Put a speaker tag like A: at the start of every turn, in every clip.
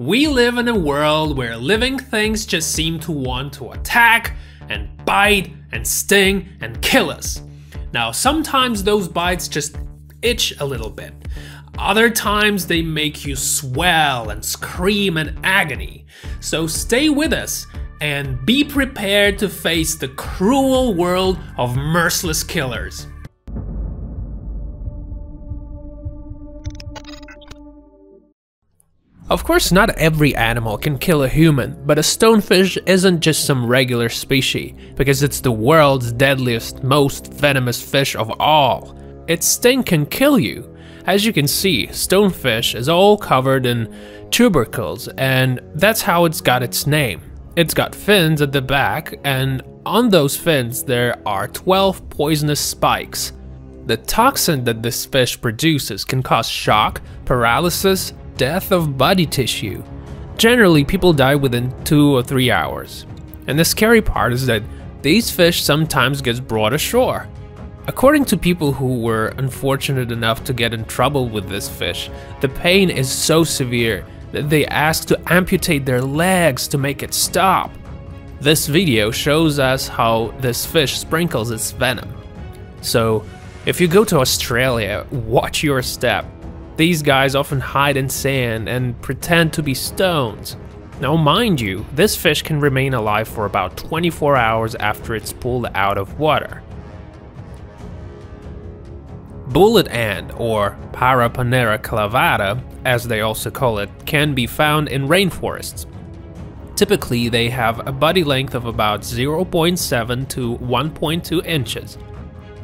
A: We live in a world where living things just seem to want to attack and bite and sting and kill us. Now, sometimes those bites just itch a little bit. Other times they make you swell and scream in agony. So stay with us and be prepared to face the cruel world of merciless killers. Of course, not every animal can kill a human, but a stonefish isn't just some regular species, because it's the world's deadliest, most venomous fish of all. Its sting can kill you. As you can see, stonefish is all covered in tubercles, and that's how it's got its name. It's got fins at the back, and on those fins there are 12 poisonous spikes. The toxin that this fish produces can cause shock, paralysis, death of body tissue. Generally, people die within 2 or 3 hours. And the scary part is that these fish sometimes get brought ashore. According to people who were unfortunate enough to get in trouble with this fish, the pain is so severe that they ask to amputate their legs to make it stop. This video shows us how this fish sprinkles its venom. So, if you go to Australia, watch your step these guys often hide in sand and pretend to be stones. Now mind you, this fish can remain alive for about 24 hours after it's pulled out of water. Bullet ant, or Paraponera clavata, as they also call it, can be found in rainforests. Typically, they have a body length of about 0.7 to 1.2 inches.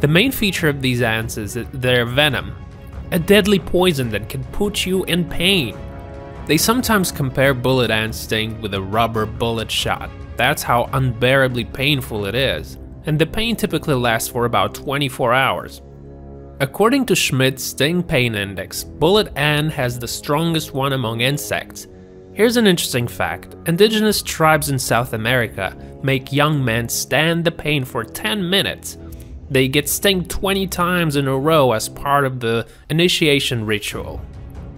A: The main feature of these ants is their venom, a deadly poison that can put you in pain. They sometimes compare bullet ant sting with a rubber bullet shot. That's how unbearably painful it is, and the pain typically lasts for about 24 hours. According to Schmidt's Sting Pain Index, bullet ant has the strongest one among insects. Here's an interesting fact. Indigenous tribes in South America make young men stand the pain for 10 minutes they get stung 20 times in a row as part of the initiation ritual.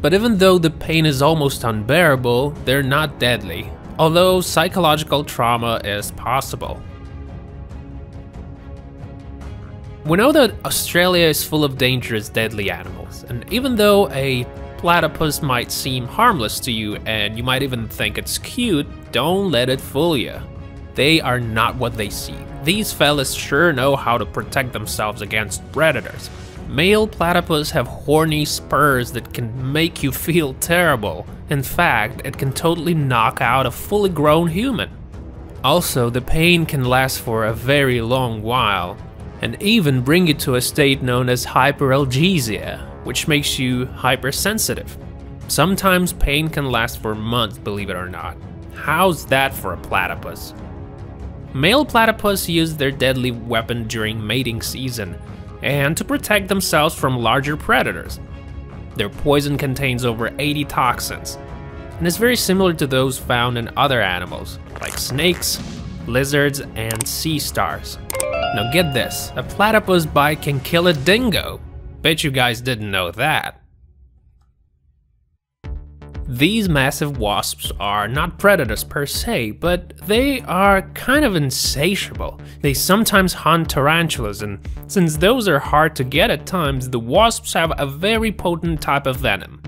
A: But even though the pain is almost unbearable, they're not deadly, although psychological trauma is possible. We know that Australia is full of dangerous deadly animals, and even though a platypus might seem harmless to you and you might even think it's cute, don't let it fool you. They are not what they seem. These fellas sure know how to protect themselves against predators. Male platypus have horny spurs that can make you feel terrible. In fact, it can totally knock out a fully grown human. Also, the pain can last for a very long while, and even bring you to a state known as hyperalgesia, which makes you hypersensitive. Sometimes pain can last for months, believe it or not. How's that for a platypus? Male platypus use their deadly weapon during mating season, and to protect themselves from larger predators. Their poison contains over 80 toxins, and is very similar to those found in other animals, like snakes, lizards, and sea stars. Now get this, a platypus bite can kill a dingo. Bet you guys didn't know that. These massive wasps are not predators per se, but they are kind of insatiable. They sometimes hunt tarantulas, and since those are hard to get at times, the wasps have a very potent type of venom.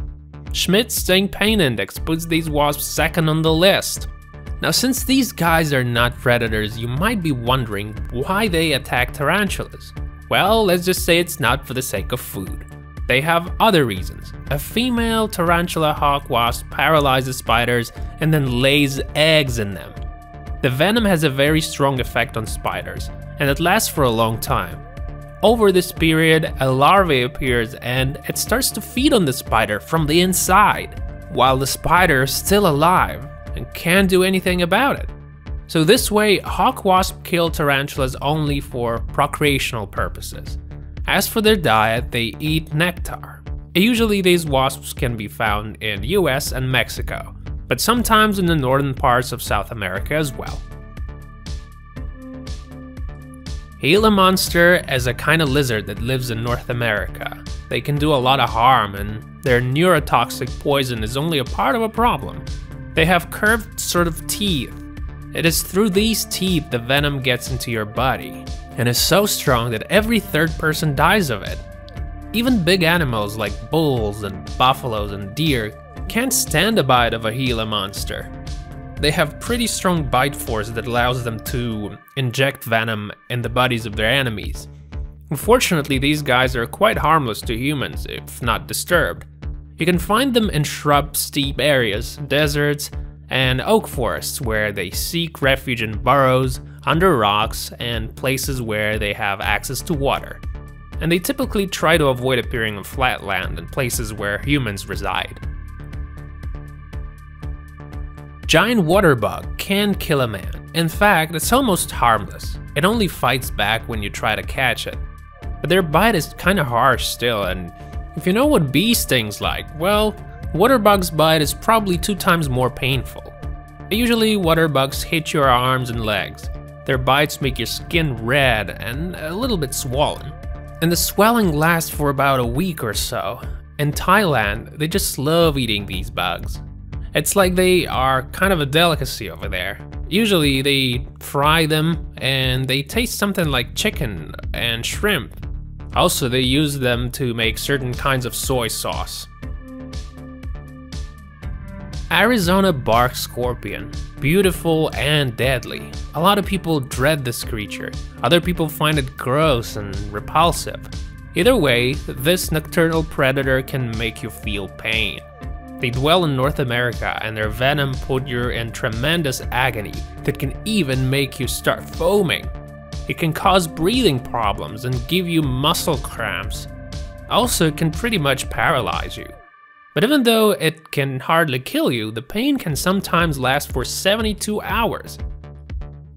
A: Schmidt's Sting Pain Index puts these wasps second on the list. Now since these guys are not predators, you might be wondering why they attack tarantulas. Well, let's just say it's not for the sake of food. They have other reasons. A female tarantula hawk wasp paralyzes spiders and then lays eggs in them. The venom has a very strong effect on spiders, and it lasts for a long time. Over this period, a larvae appears and it starts to feed on the spider from the inside, while the spider is still alive and can't do anything about it. So this way, hawk wasp kill tarantulas only for procreational purposes. As for their diet, they eat nectar. Usually these wasps can be found in the US and Mexico, but sometimes in the northern parts of South America as well. Gila monster is a kind of lizard that lives in North America. They can do a lot of harm and their neurotoxic poison is only a part of a problem. They have curved sort of teeth. It is through these teeth the venom gets into your body, and is so strong that every third person dies of it. Even big animals like bulls and buffaloes and deer can't stand a bite of a Gila monster. They have pretty strong bite force that allows them to inject venom in the bodies of their enemies. Unfortunately, these guys are quite harmless to humans if not disturbed. You can find them in shrub steep areas, deserts, and oak forests where they seek refuge in burrows, under rocks, and places where they have access to water and they typically try to avoid appearing on flat land and places where humans reside. Giant water bug can kill a man. In fact, it's almost harmless. It only fights back when you try to catch it. But their bite is kinda harsh still, and if you know what bee stings like, well, water bug's bite is probably two times more painful. Usually, water bugs hit your arms and legs. Their bites make your skin red and a little bit swollen and the swelling lasts for about a week or so. In Thailand, they just love eating these bugs. It's like they are kind of a delicacy over there. Usually they fry them and they taste something like chicken and shrimp. Also, they use them to make certain kinds of soy sauce. Arizona bark scorpion. Beautiful and deadly. A lot of people dread this creature. Other people find it gross and repulsive. Either way, this nocturnal predator can make you feel pain. They dwell in North America and their venom put you in tremendous agony that can even make you start foaming. It can cause breathing problems and give you muscle cramps. Also, it can pretty much paralyze you. But even though it can hardly kill you, the pain can sometimes last for 72 hours.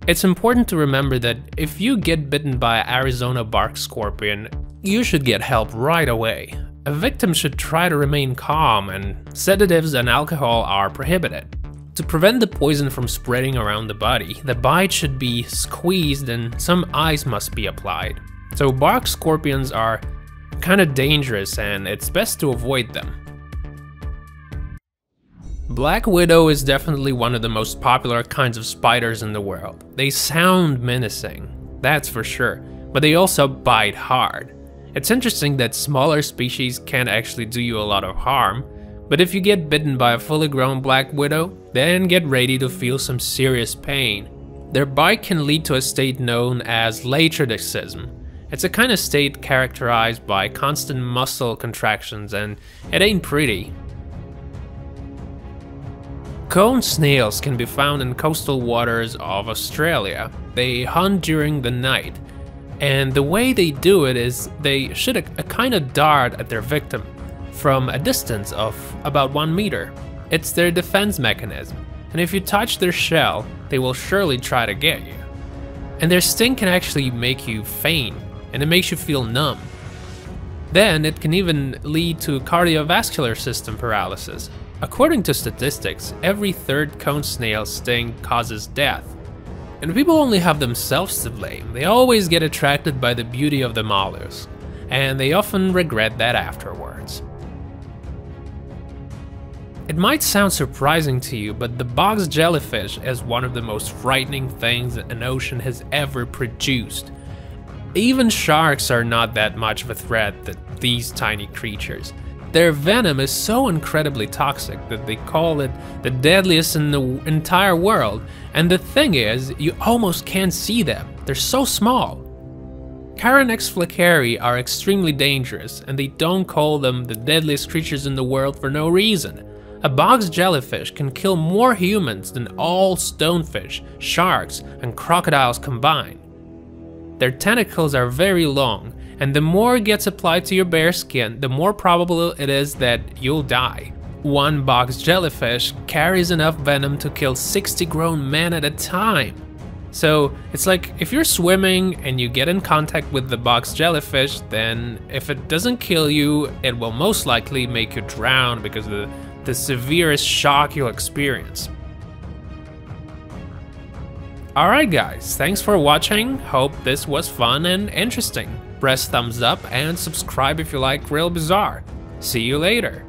A: It's important to remember that if you get bitten by an Arizona bark scorpion, you should get help right away. A victim should try to remain calm and sedatives and alcohol are prohibited. To prevent the poison from spreading around the body, the bite should be squeezed and some ice must be applied. So bark scorpions are kinda dangerous and it's best to avoid them. Black Widow is definitely one of the most popular kinds of spiders in the world. They sound menacing, that's for sure, but they also bite hard. It's interesting that smaller species can't actually do you a lot of harm, but if you get bitten by a fully grown Black Widow, then get ready to feel some serious pain. Their bite can lead to a state known as latrodectism. It's a kind of state characterized by constant muscle contractions and it ain't pretty. Cone snails can be found in coastal waters of Australia. They hunt during the night, and the way they do it is they shoot a, a kind of dart at their victim from a distance of about one meter. It's their defense mechanism, and if you touch their shell, they will surely try to get you. And their sting can actually make you faint, and it makes you feel numb. Then it can even lead to cardiovascular system paralysis, According to statistics, every third cone snail sting causes death. And people only have themselves to blame. They always get attracted by the beauty of the mollusk, and they often regret that afterwards. It might sound surprising to you, but the box jellyfish is one of the most frightening things an ocean has ever produced. Even sharks are not that much of a threat to these tiny creatures. Their venom is so incredibly toxic that they call it the deadliest in the entire world, and the thing is, you almost can't see them, they're so small. Chironex fleckeri are extremely dangerous, and they don't call them the deadliest creatures in the world for no reason. A box jellyfish can kill more humans than all stonefish, sharks, and crocodiles combined. Their tentacles are very long, and the more it gets applied to your bare skin, the more probable it is that you'll die. One box jellyfish carries enough venom to kill 60 grown men at a time. So it's like if you're swimming and you get in contact with the box jellyfish, then if it doesn't kill you, it will most likely make you drown because of the, the severest shock you'll experience. Alright guys, thanks for watching, hope this was fun and interesting press thumbs up and subscribe if you like Real Bizarre. See you later!